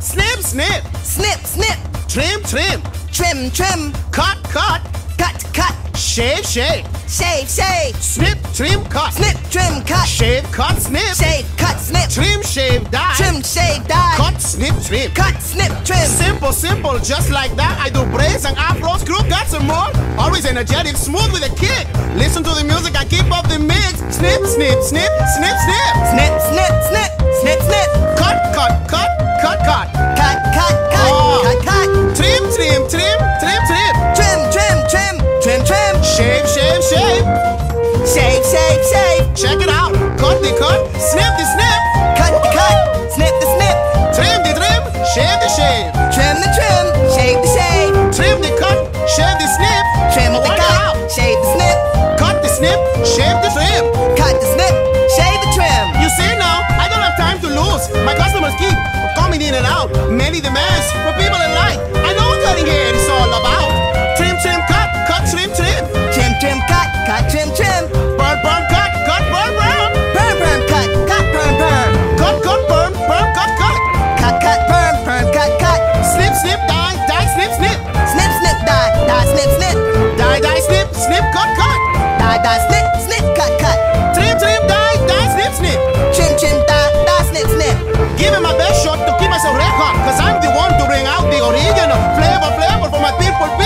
snip, snip, snip, snip, trim, trim, trim, trim, cut, cut, cut, cut, shave, shave, shave, shave, snip, trim, cut, snip, trim, cut, shave, cut, snip, shave, cut, snip, trim, shave, dye, trim, shave, dye, cut, snip, trim. cut, snip, trim. Simple, simple, just like that. I do braids and afros, crew cuts and more. Always energetic, smooth with a kick. Listen to the music, I keep up the mix. Snip, snip, snip. Snip, snip, shave, shave. Check it out. Cut the cut, snip the snip. Cut the cut, snip the snip. Trim the trim, shave the shave. Trim the trim, shave the shave. Trim the cut, shave the snip. Trim the cut, out. shave the snip. Cut the snip, shave the trim. Cut the snip, shave the trim. You see now, I don't have time to lose. My Ah, snip snip cut cut. Trim trim dye dye snip snip. Snip snip. My best shot to keep myself I'm the one to bring out the original flavor flavor for my people.